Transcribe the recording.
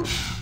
Oof.